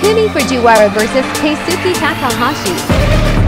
Kuni Fujiwara versus Keisuke Takahashi.